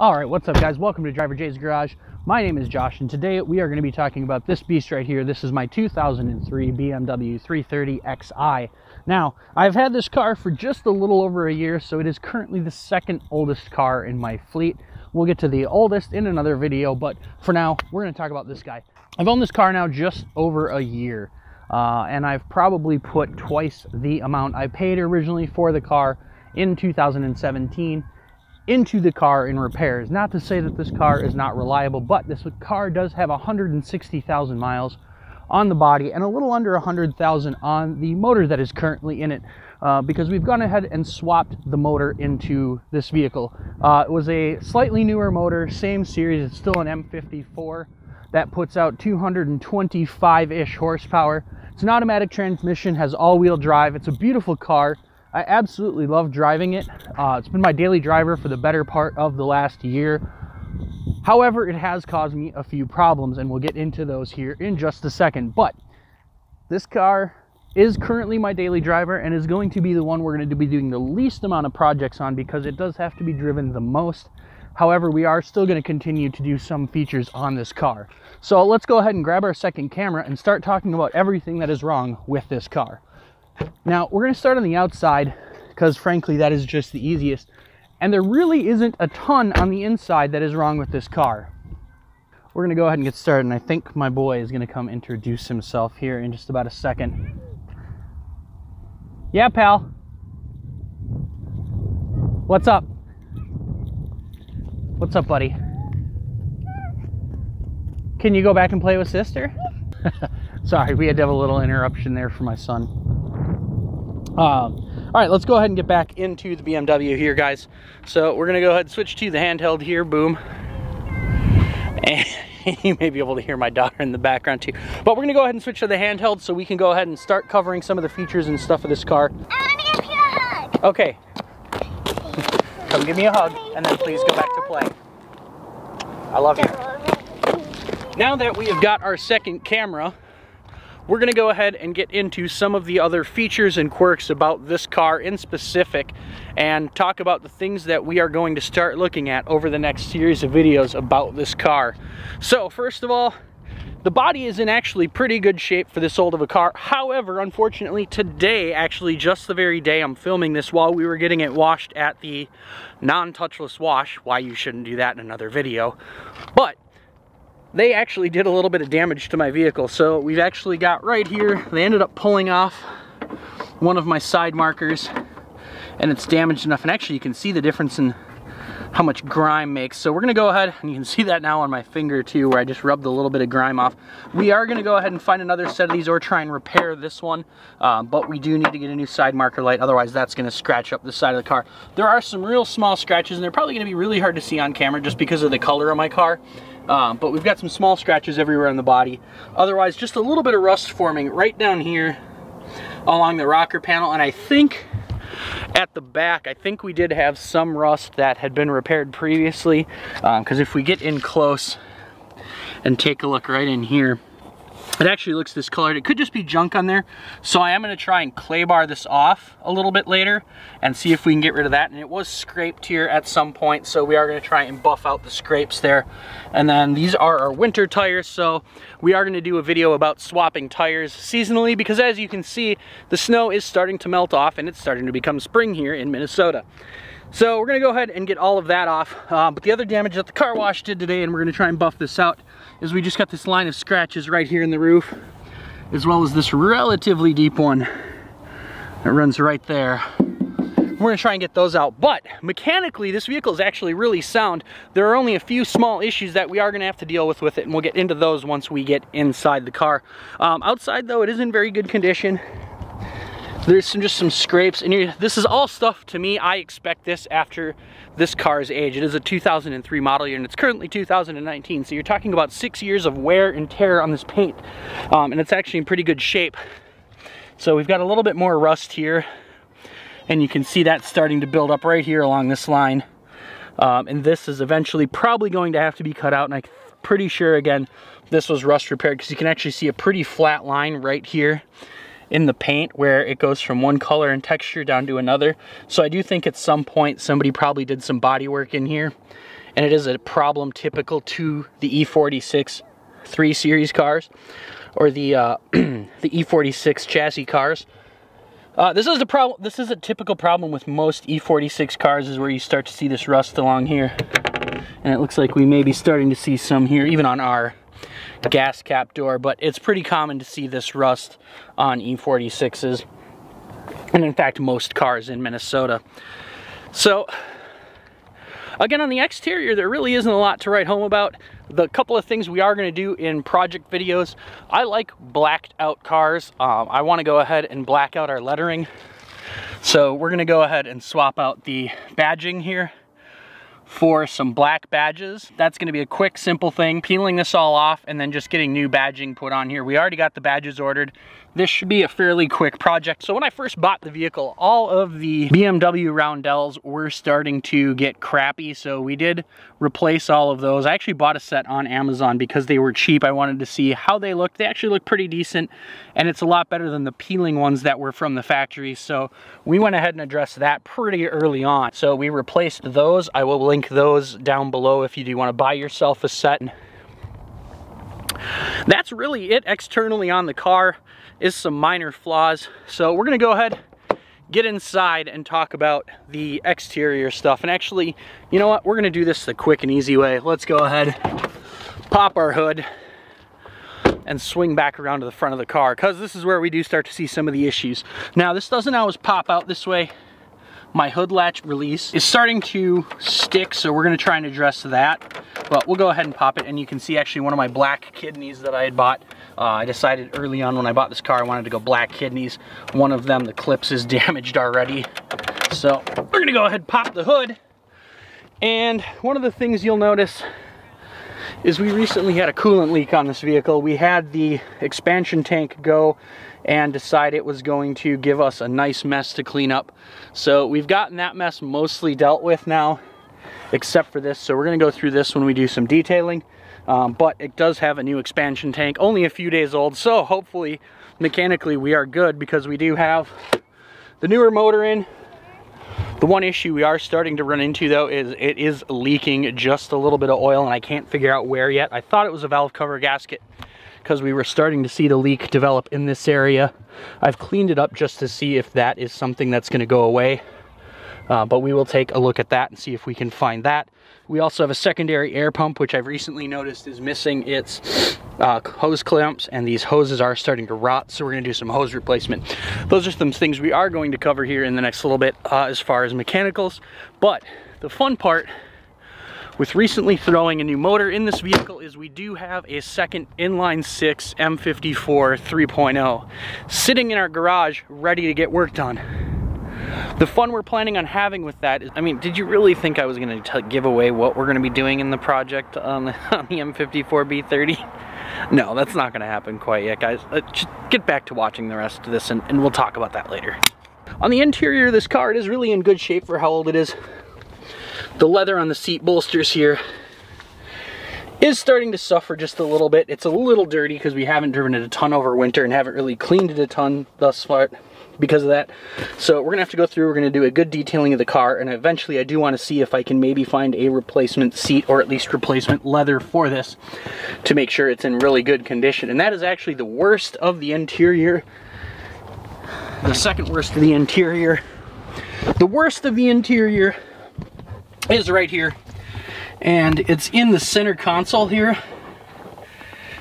All right, what's up guys? Welcome to Driver J's Garage. My name is Josh and today we are going to be talking about this beast right here. This is my 2003 BMW 330xi. Now, I've had this car for just a little over a year, so it is currently the second oldest car in my fleet. We'll get to the oldest in another video, but for now, we're going to talk about this guy. I've owned this car now just over a year, uh, and I've probably put twice the amount I paid originally for the car in 2017 into the car in repairs. Not to say that this car is not reliable, but this car does have 160,000 miles on the body and a little under 100,000 on the motor that is currently in it uh, because we've gone ahead and swapped the motor into this vehicle. Uh, it was a slightly newer motor, same series, it's still an M54 that puts out 225-ish horsepower. It's an automatic transmission, has all-wheel drive. It's a beautiful car. I absolutely love driving it. Uh, it's been my daily driver for the better part of the last year. However, it has caused me a few problems, and we'll get into those here in just a second. But this car is currently my daily driver and is going to be the one we're going to be doing the least amount of projects on because it does have to be driven the most. However, we are still going to continue to do some features on this car. So let's go ahead and grab our second camera and start talking about everything that is wrong with this car. Now, we're going to start on the outside because frankly, that is just the easiest. And there really isn't a ton on the inside that is wrong with this car. We're going to go ahead and get started, and I think my boy is going to come introduce himself here in just about a second. Yeah, pal. What's up? What's up, buddy? Can you go back and play with sister? Sorry, we had to have a little interruption there for my son. Um, all right, let's go ahead and get back into the BMW here, guys. So we're gonna go ahead and switch to the handheld here, boom. And you may be able to hear my daughter in the background too. But we're gonna go ahead and switch to the handheld so we can go ahead and start covering some of the features and stuff of this car. Okay. Come give me a hug and then please go back to play. I love you. Now that we have got our second camera, we're gonna go ahead and get into some of the other features and quirks about this car in specific and talk about the things that we are going to start looking at over the next series of videos about this car. So first of all, the body is in actually pretty good shape for this old of a car. However, unfortunately today, actually just the very day I'm filming this while we were getting it washed at the non-touchless wash, why you shouldn't do that in another video, but they actually did a little bit of damage to my vehicle. So we've actually got right here, they ended up pulling off one of my side markers and it's damaged enough. And actually you can see the difference in how much grime makes. So we're gonna go ahead, and you can see that now on my finger too, where I just rubbed a little bit of grime off. We are gonna go ahead and find another set of these or try and repair this one, um, but we do need to get a new side marker light, otherwise that's gonna scratch up the side of the car. There are some real small scratches, and they're probably gonna be really hard to see on camera just because of the color of my car. Um, but we've got some small scratches everywhere on the body. Otherwise, just a little bit of rust forming right down here along the rocker panel. And I think at the back, I think we did have some rust that had been repaired previously. Because um, if we get in close and take a look right in here, it actually looks discolored. It could just be junk on there. So I am gonna try and clay bar this off a little bit later and see if we can get rid of that. And it was scraped here at some point. So we are gonna try and buff out the scrapes there. And then these are our winter tires. So we are gonna do a video about swapping tires seasonally because as you can see, the snow is starting to melt off and it's starting to become spring here in Minnesota. So we're gonna go ahead and get all of that off. Uh, but the other damage that the car wash did today, and we're gonna try and buff this out, is we just got this line of scratches right here in the roof, as well as this relatively deep one that runs right there. We're gonna try and get those out. But mechanically, this vehicle is actually really sound. There are only a few small issues that we are gonna have to deal with with it, and we'll get into those once we get inside the car. Um, outside though, it is in very good condition. There's some, just some scrapes, and this is all stuff to me. I expect this after this car's age. It is a 2003 model year, and it's currently 2019. So you're talking about six years of wear and tear on this paint, um, and it's actually in pretty good shape. So we've got a little bit more rust here, and you can see that starting to build up right here along this line. Um, and this is eventually probably going to have to be cut out, and I'm pretty sure, again, this was rust repaired because you can actually see a pretty flat line right here in the paint where it goes from one color and texture down to another. So I do think at some point somebody probably did some body work in here and it is a problem typical to the E46 3 Series cars, or the, uh, the E46 chassis cars. Uh, this is the problem. This is a typical problem with most E46 cars, is where you start to see this rust along here, and it looks like we may be starting to see some here, even on our gas cap door. But it's pretty common to see this rust on E46s, and in fact, most cars in Minnesota. So, again, on the exterior, there really isn't a lot to write home about. The couple of things we are going to do in project videos, I like blacked out cars. Um, I want to go ahead and black out our lettering. So we're going to go ahead and swap out the badging here for some black badges. That's gonna be a quick, simple thing. Peeling this all off and then just getting new badging put on here. We already got the badges ordered. This should be a fairly quick project. So when I first bought the vehicle, all of the BMW roundels were starting to get crappy. So we did replace all of those. I actually bought a set on Amazon because they were cheap. I wanted to see how they looked. They actually look pretty decent and it's a lot better than the peeling ones that were from the factory. So we went ahead and addressed that pretty early on. So we replaced those. I will link those down below if you do want to buy yourself a set. That's really it externally on the car is some minor flaws. So we're gonna go ahead, get inside and talk about the exterior stuff. And actually, you know what? We're gonna do this the quick and easy way. Let's go ahead, pop our hood, and swing back around to the front of the car because this is where we do start to see some of the issues. Now, this doesn't always pop out this way my hood latch release is starting to stick, so we're gonna try and address that. But we'll go ahead and pop it, and you can see actually one of my black kidneys that I had bought. Uh, I decided early on when I bought this car, I wanted to go black kidneys. One of them, the clips is damaged already. So we're gonna go ahead and pop the hood. And one of the things you'll notice is we recently had a coolant leak on this vehicle. We had the expansion tank go and decide it was going to give us a nice mess to clean up. So we've gotten that mess mostly dealt with now, except for this. So we're gonna go through this when we do some detailing. Um, but it does have a new expansion tank, only a few days old. So hopefully mechanically we are good because we do have the newer motor in. The one issue we are starting to run into though is it is leaking just a little bit of oil and I can't figure out where yet. I thought it was a valve cover gasket because we were starting to see the leak develop in this area. I've cleaned it up just to see if that is something that's going to go away. Uh, but we will take a look at that and see if we can find that. We also have a secondary air pump, which I've recently noticed is missing its uh, hose clamps, and these hoses are starting to rot, so we're gonna do some hose replacement. Those are some things we are going to cover here in the next little bit uh, as far as mechanicals, but the fun part with recently throwing a new motor in this vehicle is we do have a second inline six M54 3.0 sitting in our garage ready to get worked on. The fun we're planning on having with that is, I mean, did you really think I was gonna give away what we're gonna be doing in the project on the, on the M54B30? No, that's not gonna happen quite yet, guys. Uh, just get back to watching the rest of this and, and we'll talk about that later. On the interior of this car, it is really in good shape for how old it is. The leather on the seat bolsters here is starting to suffer just a little bit. It's a little dirty because we haven't driven it a ton over winter and haven't really cleaned it a ton thus far because of that. So we're gonna have to go through, we're gonna do a good detailing of the car and eventually I do wanna see if I can maybe find a replacement seat or at least replacement leather for this to make sure it's in really good condition. And that is actually the worst of the interior. The second worst of the interior. The worst of the interior is right here. And it's in the center console here.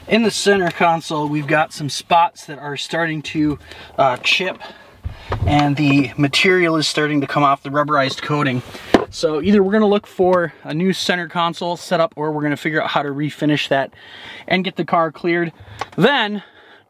In the center console, we've got some spots that are starting to uh, chip and the material is starting to come off the rubberized coating. So either we're gonna look for a new center console setup or we're gonna figure out how to refinish that and get the car cleared. Then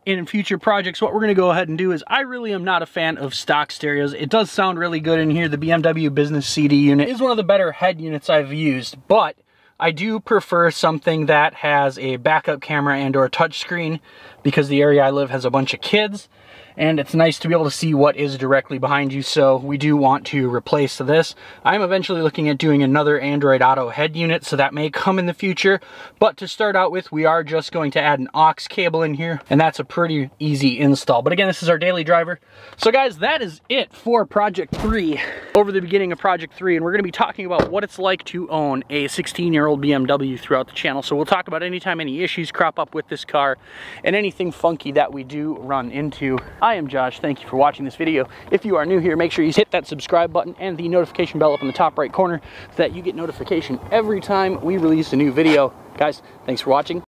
in future projects, what we're gonna go ahead and do is, I really am not a fan of stock stereos. It does sound really good in here. The BMW Business CD unit is one of the better head units I've used, but I do prefer something that has a backup camera and or touchscreen because the area I live has a bunch of kids and it's nice to be able to see what is directly behind you. So we do want to replace this. I'm eventually looking at doing another Android Auto head unit, so that may come in the future. But to start out with, we are just going to add an aux cable in here, and that's a pretty easy install. But again, this is our daily driver. So guys, that is it for Project 3 over the beginning of Project 3, and we're gonna be talking about what it's like to own a 16-year-old BMW throughout the channel. So we'll talk about anytime any issues crop up with this car and anything funky that we do run into. I am Josh, thank you for watching this video. If you are new here, make sure you hit that subscribe button and the notification bell up in the top right corner so that you get notification every time we release a new video. Guys, thanks for watching.